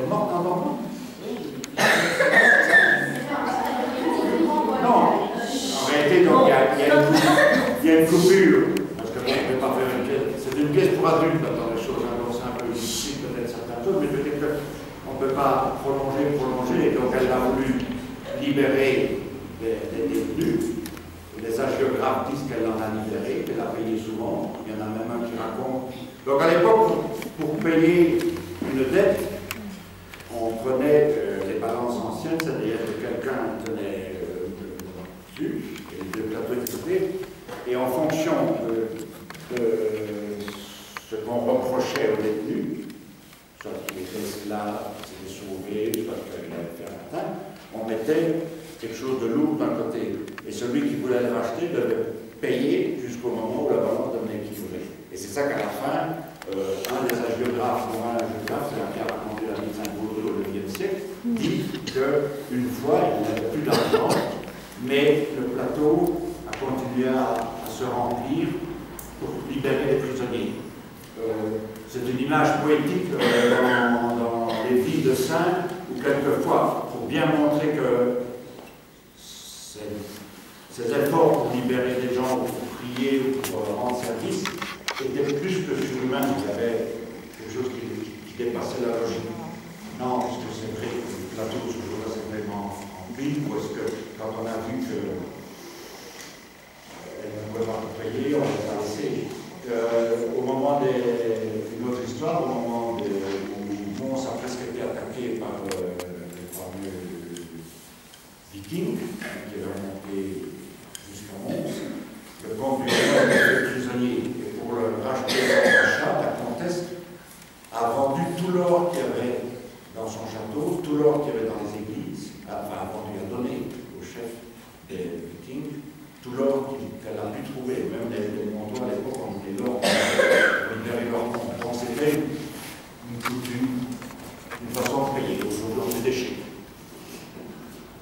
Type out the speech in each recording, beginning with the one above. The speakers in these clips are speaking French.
Elle est dormant Non, en réalité, il y a, une coupure, parce que on ne peut pas faire une pièce, c'est une pièce pour adultes, dans les choses, hein, c'est un peu difficile peut-être certaines choses, mais peut-être qu'on ne peut pas prolonger, prolonger, et donc elle a voulu libérer les, détenus. Les agiographes disent qu'elle en a libéré, qu'elle a payé souvent. Il y en a même un qui raconte. Donc à l'époque, pour payer une dette, on prenait euh, les balances anciennes, c'est-à-dire que quelqu'un tenait euh, dessus, et les deux plateaux de côté, et en fonction de, ce qu'on reprochait aux détenus, soit qu'il était esclave, qu'il s'était sauvé, soit qu'il avait fait un atteinte, on mettait quelque chose de lourd d'un côté. Et celui qui voulait le racheter devait payer jusqu'au moment où la balance devenait équilibrée. Et c'est ça qu'à la fin, euh, un des agiographes, ou un agiographe, c'est un qui a raconté la mise en au IXe siècle, dit qu'une fois, il n'avait plus d'argent, mais le plateau a continué à, à, se remplir pour libérer les prisonniers. Euh, c'est une image poétique euh, dans, dans, les vies de saints, où quelquefois, pour bien montrer que ces efforts pour libérer des gens, pour prier ou pour euh, rendre service, étaient plus que surhumains. Il y avait quelque chose qui, qui dépassait la logique. Non, est-ce que c'est vrai que le plateau ce jour-là s'est vraiment rempli, ou est-ce que quand on a vu qu'elle euh, ne pouvait pas payer, on l'a laissé euh, Au moment des. une autre histoire, au moment des, où Mons a presque été attaqué par euh, les fameux vikings, qui avaient remonté le comte du était prisonnier et pour le racheter son achat, la comtesse a vendu tout l'or qu'il y avait dans son château, tout l'or qu'il y avait dans les églises, enfin a vendu, a donné au chef des vikings tout l'or qu'elle a pu trouver, même les, les montois à l'époque on voulait l'or pour libérer leur compte. Donc c'était une coutume, une façon de payer. Aujourd'hui on des déchets.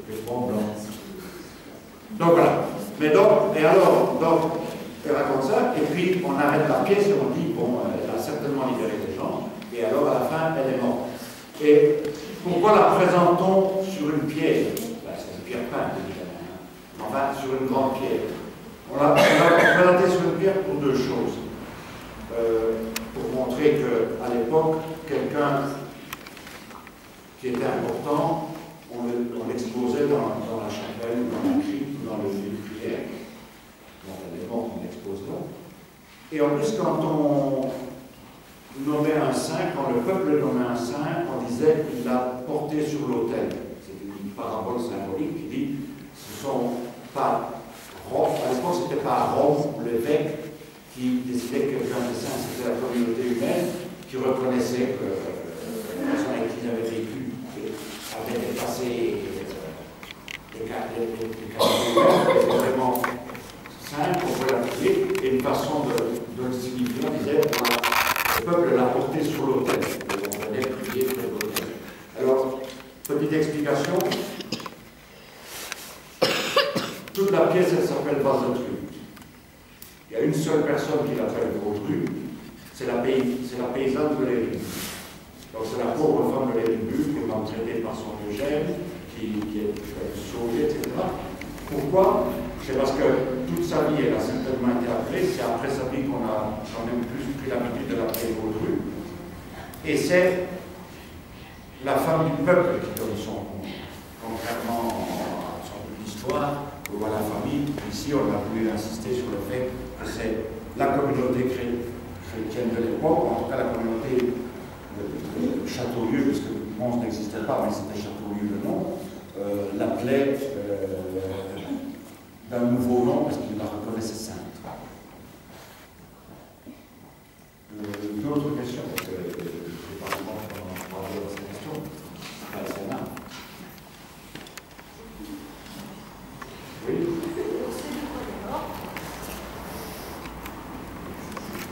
Les fonds blancs. Donc voilà. Mais donc, et alors, donc, elle raconte ça, et puis on arrête la pièce et on dit, bon, elle a certainement libéré des gens, et alors à la fin, elle est morte. Et pourquoi la présentons sur une pierre ben, C'est une pierre peinte, évidemment. Enfin, sur une grande pierre. On l'a présentée sur une pierre pour deux choses. Euh, pour montrer qu'à l'époque, quelqu'un qui était important, on l'exposait dans, la chapelle, dans la dans le est morte, on l'expose là. Et en plus, quand on nommait un saint, quand le peuple nommait un saint, on disait qu'il l'a porté sur l'autel. C'est une parabole symbolique qui dit ce sont pas Rome, à l'époque, c'était pas Rome, l'évêque, qui décidait que quelqu'un de saint, c'était la communauté humaine qui reconnaissait que euh, qui il avait vécu avait dépassé était vraiment simple, on peut l'appliquer, et une façon de, le signifier, on disait, le peuple l'a porté sur l'autel, on venait prier de l'autel. Alors, petite explication, toute la pièce, elle s'appelle Vasotru. Il y a une seule personne qui l'appelle Vaudru, c'est la, pays, la paysanne de l'Éribu. Donc c'est la pauvre femme de l'Éribu qui est maltraitée par son eugène, qui, qui est sauvée, etc. Pourquoi? C'est parce que toute sa vie, elle a certainement été appelée. C'est après sa vie qu'on a quand même plus pris l'habitude de l'appeler Vaudru. Et c'est la femme du peuple qui donne son nom, contrairement à son histoire ou à la famille. Ici, on a voulu insister sur le fait que c'est la communauté chrétienne de l'époque, en tout cas la communauté Châteaulieu, parce que Mons n'existait pas, mais c'était Châteaulieu le nom, euh, l'appelait euh, d'un nouveau nom parce qu'il la reconnaissait sainte. Euh, D'autres questions Parce que je n'ai pas vraiment parler de cette question. Ah, c'est là. Oui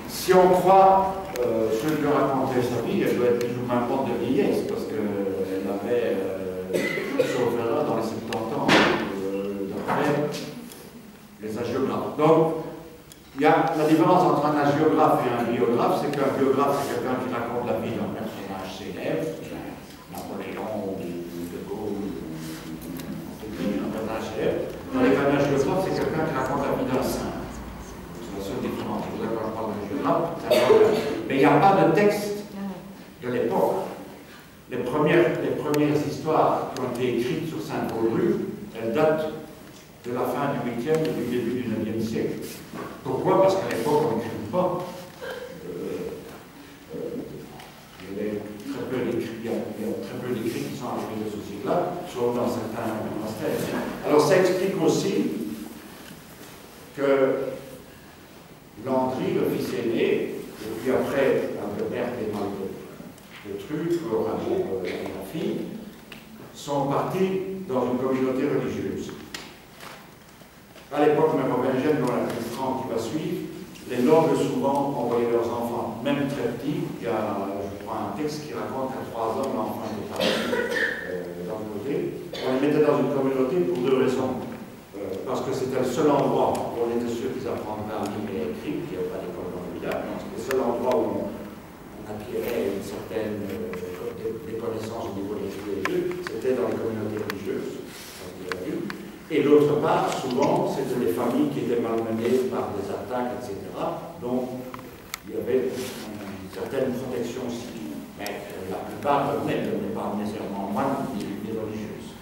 Si on croit euh, ce que racontait sa vie, elle doit être plus ou moins de vieillesse, parce qu'elle avait euh, Sauvera dans les 70 ans euh, d'après les hagiographes. Donc, il y a la différence entre un hagiographe et un biographe, c'est qu'un biographe, c'est quelqu'un qui raconte la vie d'un personnage célèbre, Napoléon ou De Gaulle, un personnage célèbre. Tandis qu'un hagiographe, c'est quelqu'un qui raconte la vie d'un saint. C'est la seule différence. Vous savez, quand je parle d'hagiographe, ça parle Mais il n'y a pas de texte de l'époque. Les premières, les premières histoires qui ont été écrites sur Saint-Paul-Rue, elles datent de la fin du 8e et du début du 9e siècle. Pourquoi? Parce qu'à l'époque, on n'écrivait pas. Euh, euh, il y avait très peu d'écrits, qui sont arrivés de ce siècle-là, sauf dans certains monastères. Alors ça explique aussi que Landry, le fils aîné, et puis après, Albert et de, de trucs, euh, et la fille, sont partis dans une communauté religieuse. À l'époque mérovingienne, dans la crise qui va suivre, les nobles souvent envoyaient leurs enfants, même très petits. Il y a, je crois, un texte qui raconte qu'à trois ans, l'enfant était euh, dans côté. On les mettait dans une communauté pour deux raisons. Euh, parce que c'était le seul endroit où on était sûr qu'ils apprendraient à lire et écrire, il n'y avait pas d'école dans le village. C'était le seul endroit où on, acquérait une certaine euh, des, connaissances au niveau des c'était dans les communautés. Et d'autre part, souvent, c'était des familles qui étaient malmenées par des attaques, etc. Donc, il y avait une certaine protection civile. Mais la plupart venaient, ne pas nécessairement moins des religieuses.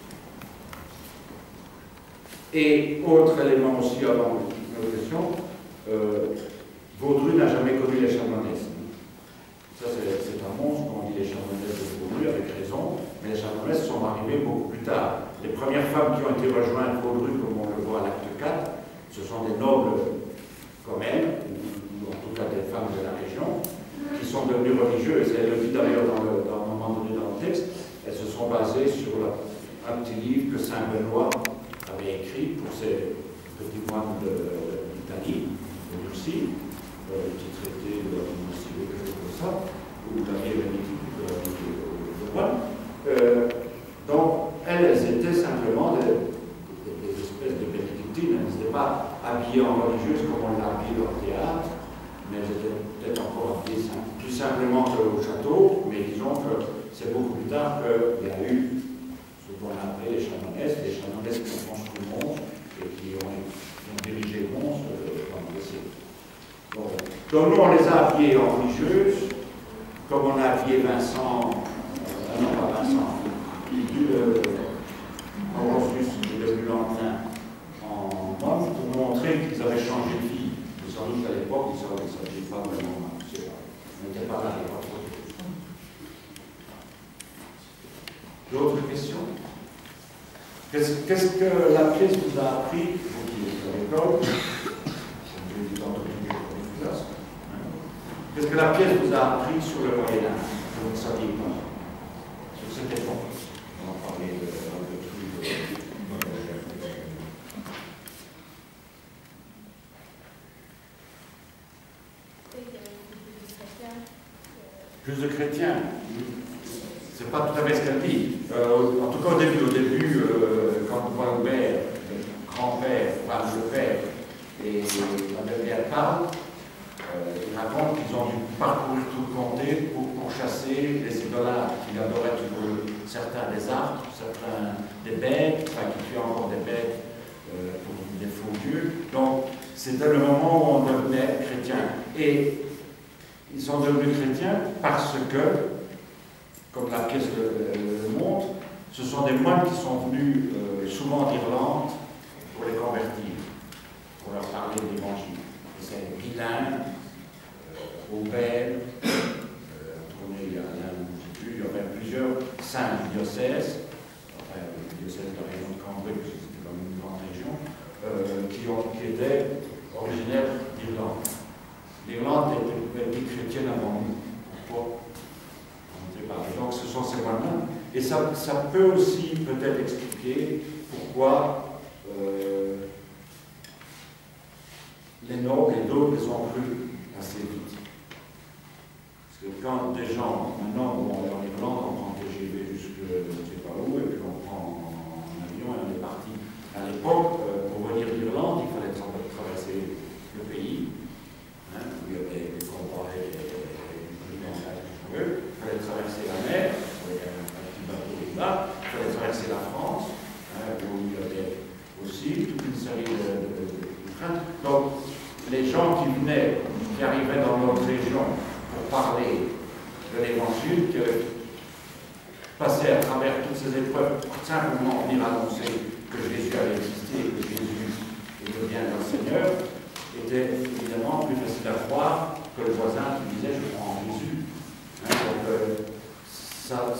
Et autre élément aussi avant une question, euh, Vaudru n'a jamais connu les chanoinesses. Ça, c'est un monstre, on dit les chanoinesses de Vaudru, avec raison, mais les chanoinesses sont arrivées beaucoup plus tard. Les premières femmes qui ont été rejointes Vaudru, comme on le voit à l'acte 4, ce sont des nobles comme elle, ou en tout cas des femmes de la région, qui sont devenues religieuses. Et elle le dit d'ailleurs dans, dans, un moment donné dans le texte, elles se sont basées sur un petit livre que Saint Benoît avait écrit pour ses petits moines d'Italie, de, un euh, petit traité de Russie ou quelque chose comme ça, ou la vieille de, de, moines. Euh, donc, elles, étaient simplement des, espèces de bénédictines. Elles n'étaient pas habillées en religieuses comme on l'a habillé au théâtre, mais elles étaient peut-être encore habillées plus simplement qu'au château, mais disons que c'est beaucoup plus tard qu'il y a eu ce qu'on a appelé les chanoinesses, les chanoinesses qui ont construit Mons et qui ont, dirigé Mons euh, pendant des siècles. Donc, nous, on les a habillées en religieuses, comme on a habillé Vincent, euh, non pas Vincent, euh, Orpheus qui est devenu l'entrain en Rome pour qu'ils avaient changé de vie. Mais sans doute qu'à l'époque, ils ne s'agirait pas vraiment, sais pas. On n'était pas là, trop de D'autres questions? Qu'est-ce que la pièce vous a appris, vous qui êtes à l'école? Qu'est-ce que la pièce vous a appris sur le Moyen-Âge Vous ne saviez Sur cette époque plus de chrétiens. C'est pas tout à fait ce qu'elle dit. Euh, en tout cas au début, au début, euh, quand Walbert, le grand-père, enfin le père, et la belle parlent, euh, ils racontent qu'ils ont dû parcourir tout le comté pour, pour chasser les idolâtres qui adoraient toujours certains des arbres, certains des bêtes, enfin qui tuaient encore des bêtes pour des faux dieux. Donc c'était le moment où on devenait chrétien. Et ils sont devenus chrétiens parce que, comme la pièce le, montre, ce sont des moines qui sont venus euh, souvent d'Irlande pour les convertir, pour leur parler de l'évangile. C'est bilingue, euh, Aubert, euh, il y a il y avait plusieurs saints du diocèse, enfin le diocèse de la région de c'était quand même une grande région, euh, qui, ont, qui étaient originaires d'Irlande. L'Irlande était une vie chrétienne avant nous. Pourquoi Donc ce sont ces moyens. Et ça, ça peut aussi peut-être expliquer pourquoi euh, les nobles et d'autres les ont cru assez vite. Parce que quand des gens, maintenant, bon, en Irlande, on prend TGV jusque je ne sais pas où, et puis on prend un avion et on est parti. À l'époque, euh, pour venir d'Irlande, il fallait traverser le pays, Hein, où il y avait des convois et il fallait traverser la mer, il y avait un petit bateau là, il fallait traverser la France, hein, où il y avait aussi toute une série de, trains. Donc, les gens qui venaient, qui arrivaient dans notre région pour parler Sud, qui avait passé à travers toutes ces épreuves pour simplement venir annoncer que Jésus avait existé et que Jésus était bien leur Seigneur, était évidemment plus facile à croire que le voisin qui disait Je crois en Jésus. Hein, donc, euh, ça,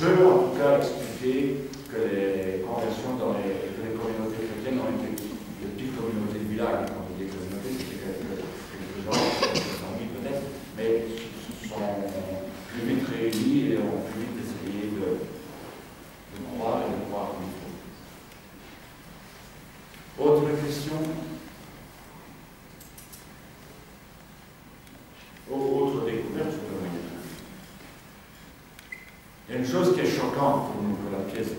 peut en tout cas expliquer que les conversions dans les, les communautés chrétiennes ont été des petites communautés de village. Quand on dit communautés, c'est quelques, quelques gens, quelques familles peut-être, mais sont plus vite réunis et ont plus vite essayé de, de croire et de croire comme il faut. Autre question Autre découverte sur le Moyen Âge. Il y a une pour nous, que la pièce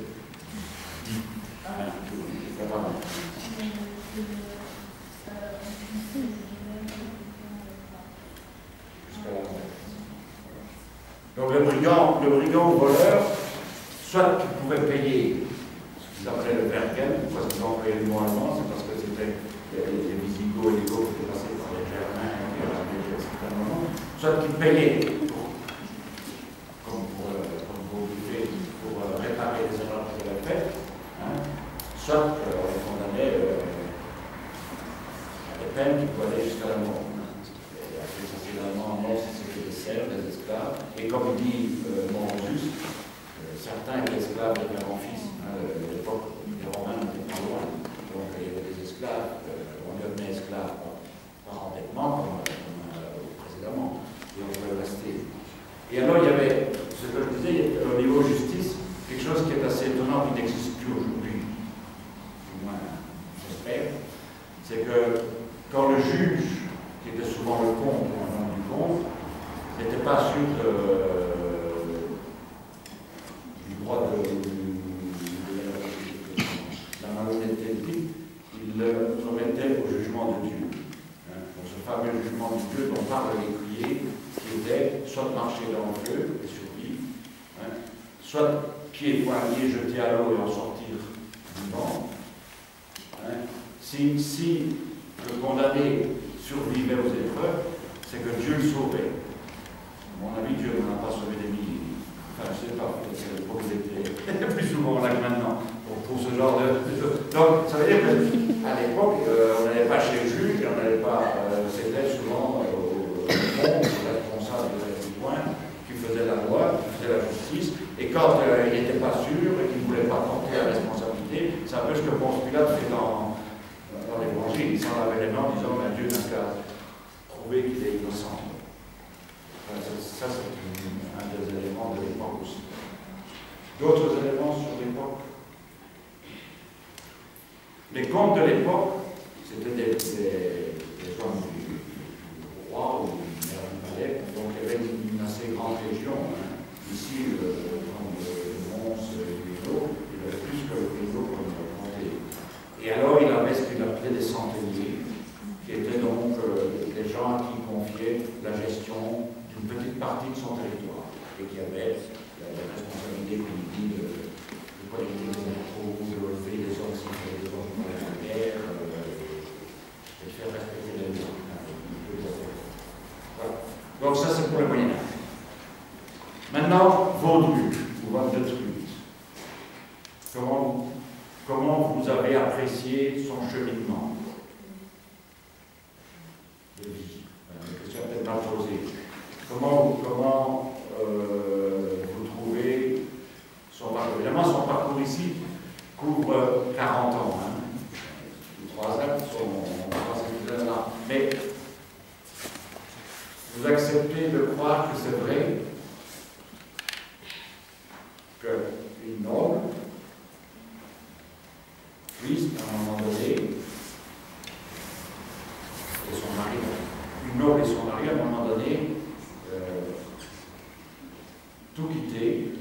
donc le brigand, le brigand voleur, soit tu pouvais payer ce qu'ils appelaient le vergen, pourquoi ils ont employé le mot allemand, c'est parce que c'était les, Visigoths et les qui passés par les Germains et les moments, soit tu payais pour, comme pour, euh, comme pour, pour euh, réparer les erreurs que tu avais faites, hein, soit euh, on les condamnait euh, à des peines qui pouvaient aller jusqu'à la mort. Et après, ça c'est la mort, mort si c'était des serfs, des esclaves. Et comme il dit euh, Montjus, euh, certains étaient esclaves de père en fils. Hein, à l'époque, les Romains n'étaient pas loin. Donc il y avait des esclaves, euh, on devenait esclave par, par endettement, comme, comme euh, précédemment, et on pouvait rester. Et alors il y avait, ce que je disais, au niveau justice, quelque chose qui est assez étonnant, qui n'existe plus aujourd'hui, du moins j'espère, c'est que quand le juge, qui était souvent le comte ou un nom du comte, n'était pas sûr de, du droit de, de, de la malhonnêteté du type, il le remettait au jugement de Dieu. Hein, pour ce fameux jugement de Dieu dont parle l'écuyer, qui était soit marcher dans le feu et survivre, hein, soit pieds poignets jeter à l'eau et en sortir vivant. Si, le condamné survivait aux épreuves, c'est que Dieu le sauvait. À mon avis, Dieu n'en a pas sauvé des milliers. Enfin, je ne sais pas, que le pauvre était plus souvent là que maintenant pour, ce genre de, de, Donc, ça veut dire qu'à l'époque, euh, on n'allait pas chez le juge, on n'allait pas. Euh, C'était souvent euh, au monde, le responsable du coin, qui faisait la loi, qui faisait la justice. Et quand il n'était pas sûr et qu'il ne voulait pas porter la responsabilité, c'est un peu ce que Ponce Pilate fait dans l'évangile. Il s'en les mains en disant ben, Dieu n'a qu'à prouver qu'il est innocent. Ça, c'est un des éléments de l'époque aussi. D'autres éléments sur l'époque Les contes de l'époque, c'était des, des hommes du, du, roi ou du maire du palais, donc il y avait une, une assez grande région. Hein. Ici, le, comme le Mons et l'Hugo, il y avait plus que l'Hugo comme comté. Et alors, il avait ce qu'il appelait des centeniers, qui étaient donc euh, des gens à qui il confiait la gestion d'une petite partie de son territoire, et qui avaient la, la responsabilité, comme il dit, de, de collecter les impôts, de lever les hommes s'il fallait des hommes pour la guerre, euh, et de faire respecter les lois. Voilà. Donc ça, c'est pour le Moyen-Âge. Maintenant, Vaudru, ou Vandetrut. Comment, comment vous avez apprécié son cheminement de vie Une question peut-être mal posée. Comment, comment euh, vous trouvez son parcours Évidemment, son parcours ici couvre 40 ans. Hein. Les trois actes sont là. Mais vous acceptez de croire que c'est vrai qu'une noble puisse, à un moment donné, et son mari, une noble et son mari, à un moment donné, euh, tout quitter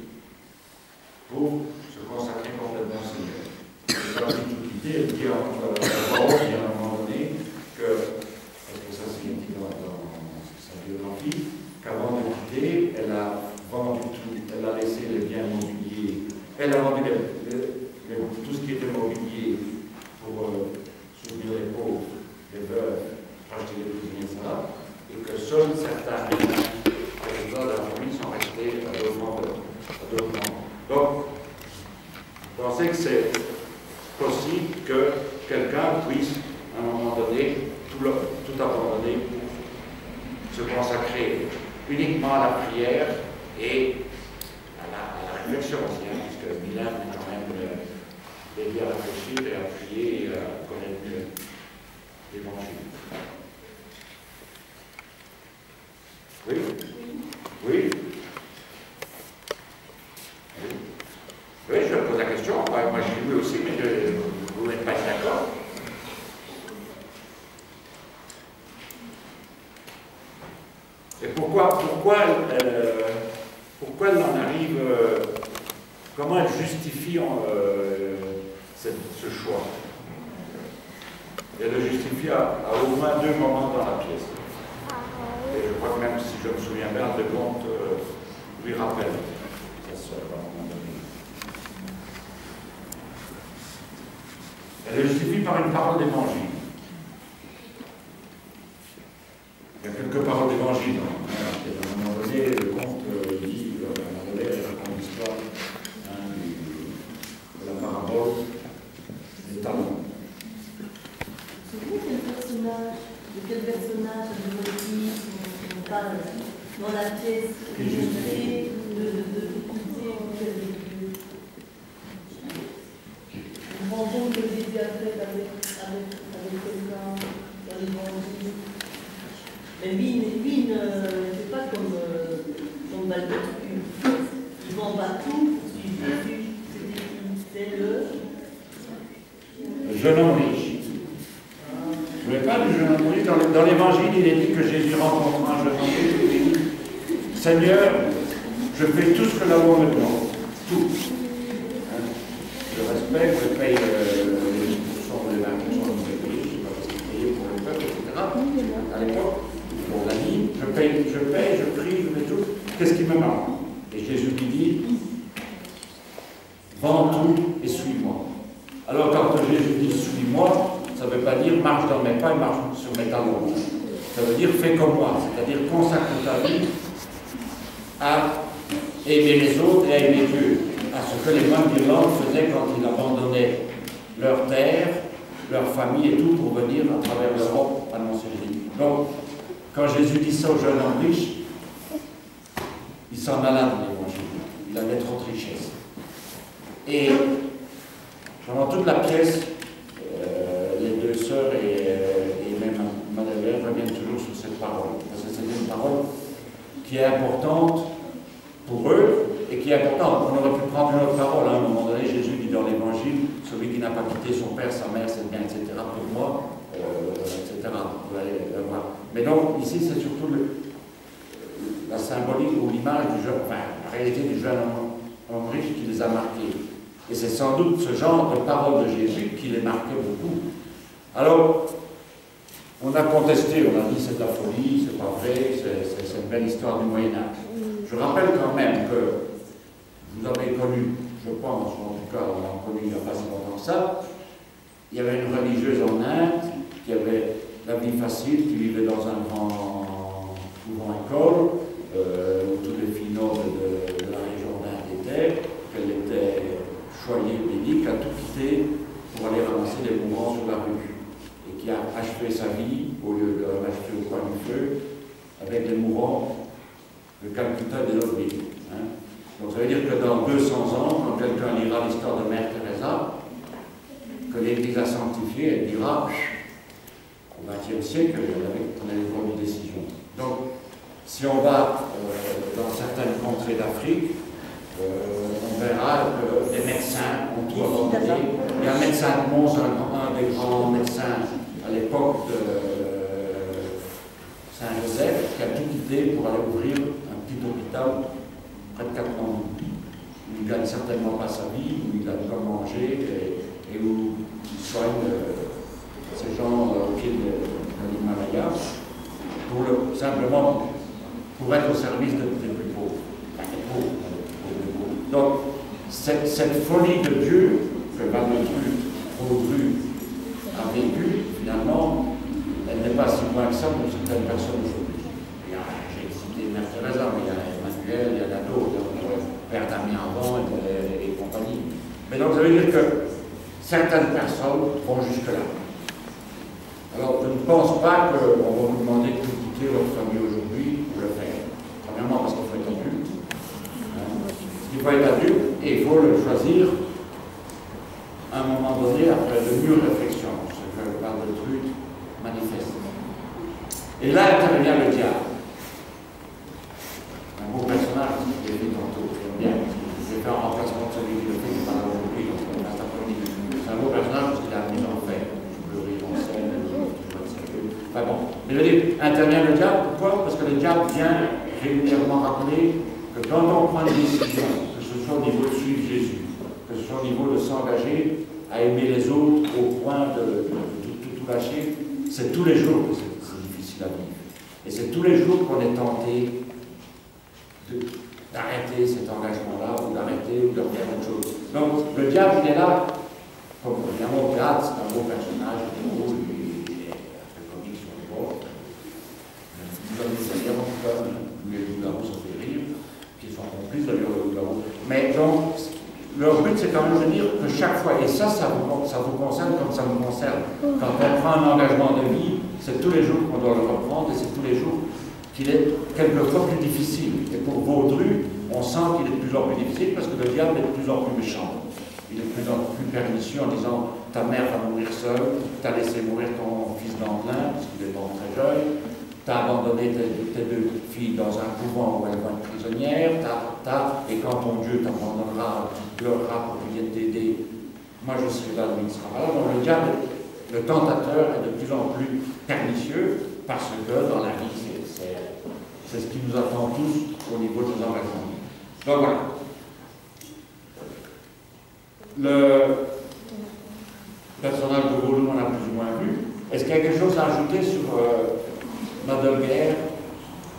pour se consacrer complètement au Seigneur. Et quand il tout quitter, elle dit à un moment donné que, parce que ça c'est écrit dans, dans sa biographie, qu'avant de quitter, elle a vendu tout, elle a laissé les biens mobiliers, elle a vendu les, tout ce qui était mobilier pour euh, soutenir les pauvres, les veuves, acheter les prisonniers, etc. Et que seuls certains biens de la famille sont restés pensez que c'est possible que quelqu'un puisse, à un moment donné, tout, tout abandonner pour se consacrer uniquement à la prière et à la, réflexion aussi, hein, puisque Milan est quand même euh, aidé à réfléchir et à prier et à connaître mieux l'évangile. Oui Oui Oui, je pose la question. Moi, je dis oui aussi, mais vous n'êtes pas d'accord. Et pourquoi, pourquoi, euh, pourquoi elle en arrive, euh, comment elle justifie euh, ce choix? Elle le justifie à, au moins deux moments dans la pièce. Et je crois que même si je me souviens bien, de compte lui rappelle Elle le justifie par une parole d'évangile. Il y a quelques paroles d'évangile. Hein. À un moment donné, le conte euh, dit, euh, à un moment donné, il raconte l'histoire hein, de la parabole des talons. C'est vous quel personnage, de quel personnage de on parle dans la pièce de, de, de, de, rencontre que Jésus a faite avec, avec, avec quelqu'un dans l'évangile. Mais lui, lui ne fait pas comme, euh, comme Balbert. Il vend partout pour suivre Jésus. C'est le. Le jeune homme riche. Je ne pas du jeune homme riche. Dans l'évangile, il est dit que Jésus rencontre un jeune homme riche et dit Seigneur, je fais tout ce que la loi me demande. Tout respect, je paye euh, les 10% les 20% de pays, je ne sais pas ce qu'ils payaient pour le peuple, etc. À l'époque, pour la vie, je paye, je paye, je prie, je fais tout. Et Jésus lui dit, vends tout et suis-moi. Alors quand Jésus dit suis-moi, ça ne veut pas dire marche dans mes pas et marche sur mes talons. Ça veut dire fais comme moi, c'est-à-dire consacre ta vie à aimer les autres et à aimer Dieu à ce que les moines d'Irlande faisaient quand ils abandonnaient leur terre, leur famille et tout pour venir à travers l'Europe annoncer Jésus. Donc, quand Jésus dit ça au jeune homme riche, il s'en alla de l'évangile. Il avait trop de richesse. Et pendant toute la pièce, euh, les deux sœurs et, euh, et même Madeleine reviennent toujours sur cette parole. Parce que c'est une parole qui est importante pour eux, et qui est important. On aurait pu prendre une autre parole. Hein. À un moment donné, Jésus dit dans l'Évangile, celui qui n'a pas quitté son père, sa mère, ses biens, etc., pour moi, euh, etc. Mais donc, ici, c'est surtout la symbolique ou l'image du jeune, enfin, la réalité du jeune homme, riche qui les a marqués. Et c'est sans doute ce genre de parole de Jésus qui les marquait beaucoup. Alors, on a contesté, on a dit c'est de la folie, c'est pas vrai, c'est une belle histoire du Moyen-Âge. Je rappelle quand même que vous avez connu, je pense, en tout cas on l'a connu il n'y a pas si longtemps que ça, il y avait une religieuse en Inde qui avait la vie facile, qui vivait dans un grand couvent école, euh, où tous les filles nobles de, la région d'Inde étaient, qu'elle était choyée, bénie, qui a tout quitté pour aller ramasser des mouvements sur la rue, et qui a achevé sa vie, au lieu de l'acheter au coin du feu, avec les mourants de Calcutta de Hein. Donc ça veut dire que dans 200 ans, quand quelqu'un lira l'histoire de Mère Teresa, que l'Église a sanctifié, elle dira au XXe siècle, on avait, on avait bonnes décisions. Donc, si on va euh, dans certaines contrées d'Afrique, euh, on verra que des médecins ont tout abandonné. Il y a un médecin de Mons, un, des grands médecins à l'époque de euh, Saint-Joseph, qui a tout quitté pour aller ouvrir petit hôpital près de 4 ans où il ne gagne certainement pas sa vie, où il a de quoi manger et, où il soigne euh, ces gens euh, au pied de, l'Himalaya, pour le, simplement pour être au service des plus pauvres. Donc, cette, folie de Dieu que Audru a vécue, finalement, elle n'est pas si loin que ça pour certaines personnes aujourd'hui. J'ai cité Mère Teresa, mais il y a il y en a d'autres, Père Damien avant et, et, compagnie. Mais donc, ça veut dire que certaines personnes vont jusque-là. Alors, je ne pense pas qu'on va vous demander de critiquer votre famille aujourd'hui pour le faire. Premièrement, parce qu'il faut être adulte. Hein. Il faut être adulte et il faut le choisir à un moment donné après de mûres réflexions, que parle de truc manifeste. Et là intervient le diable. Un beau personnage, ce que j'ai dit tantôt, j'aime bien. Je vais faire un remplacement de celui qui le fait, qui parle aujourd'hui, donc on reste C'est un beau personnage parce qu'il a mis l'enfer. Le rire en scène, Enfin bon. Mais je veux dire, intervient le diable, pourquoi Parce que le diable vient régulièrement rappeler que quand on prend une décision, que ce soit au niveau de suivre Jésus, que ce soit au niveau de s'engager à aimer les autres au point de, tout lâcher, c'est tous les jours que c'est difficile à vivre. Et c'est tous les jours qu'on est tenté d'arrêter cet engagement-là, ou d'arrêter, ou de faire autre chose. Donc, le diable, il est là, comme évidemment théâtre, c'est un beau personnage, il est drôle, il est un peu comique sur les bords. Nous avons des comme les loups ça fait rire, qui sont Mais donc, leur but, c'est quand même de dire que chaque fois, et ça, ça vous, ça vous concerne comme ça me concerne, quand on prend un engagement de vie, c'est tous les jours qu'on doit le reprendre, et c'est tous les jours qu'il est quelquefois plus difficile. Et pour Vaudru, on sent qu'il est de plus en plus difficile parce que le diable est de plus en plus méchant. Il est de plus en plus pernicieux en disant ta mère va mourir seule, tu as laissé mourir ton fils d'Anglin, parce qu'il est mort très jeune, tu as abandonné tes, deux filles dans un couvent où elles vont être prisonnières, et quand ton Dieu t'abandonnera, tu pleureras pour vienne t'aider, moi je serai là il sera là. Donc le diable, le tentateur est de plus en plus pernicieux parce que dans la vie, c'est ce qui nous attend tous au niveau de nos engagements. Donc voilà. Le personnage de Vaudou, on a plus ou moins vu. Est-ce qu'il y a quelque chose à ajouter sur euh, Guerre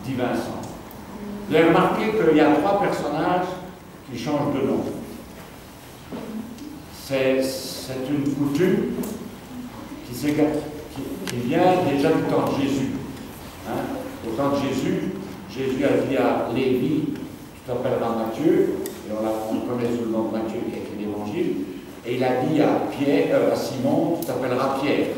dit Vincent? Vous avez remarqué qu'il y a trois personnages qui changent de nom. C'est une coutume qui, qui, vient déjà du temps de Jésus. Hein? Au temps de Jésus, Jésus a dit à Lévi, tu t'appelleras Matthieu, et on, on, connaît sous le nom de Matthieu qui a écrit l'Évangile, et il a dit à, Pierre, euh, à Simon, tu t'appelleras Pierre.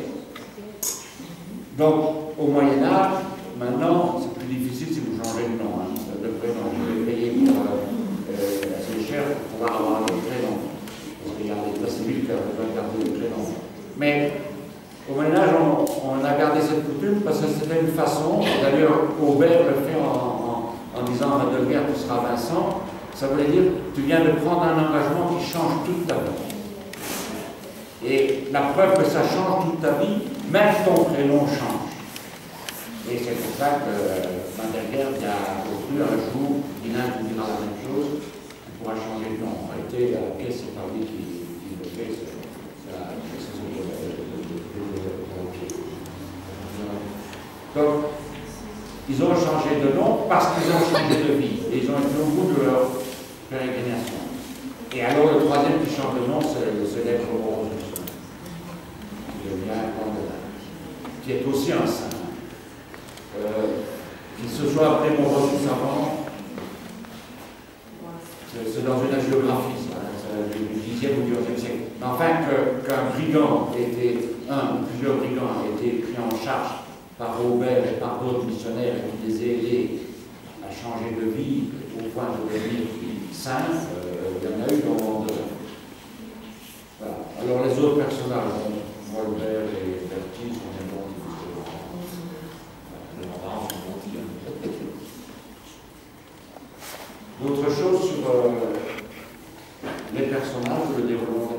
Donc, au Moyen Âge, maintenant, c'est plus difficile si vous changez de nom, hein, de prénom. Je vais payer pour, assez cher pour pouvoir avoir un prénom. Parce qu'il y a des besoin de garder le prénom. Mais au Moyen Âge, on, a gardé cette coutume parce que c'était une façon, d'ailleurs Aubert le fait en, disant à Delguerre, tu seras Vincent, ça voulait dire tu viens de prendre un engagement qui change toute ta vie. Et la preuve que ça change toute ta vie, même ton prénom change. Et c'est pour ça que Van der Guerre a conclu un jour, il vous dira la même chose, tu pourras changer de nom. En réalité, la pièce, c'est pas lui qui, le fait, Donc, ils ont changé de nom parce qu'ils ont changé de vie. Et ils ont été au bout de leur pérégrination. Et alors, le troisième qui change de nom, c'est le célèbre Rose qui devient qui est aussi un saint. Euh, qu'il se soit appelé Morozus avant, c'est dans une hagiographie, ça, du 10e ou du 11e siècle. Enfin, qu'un brigand était, un ou plusieurs brigands aient été pris en charge par Robert et par d'autres missionnaires qui les a aidés à changer de vie au point de devenir saints, euh, il y en a eu dans le monde. Voilà. Alors les autres personnages, Robert et Bertie, sont des bons D'autres choses sur euh, les personnages, le développement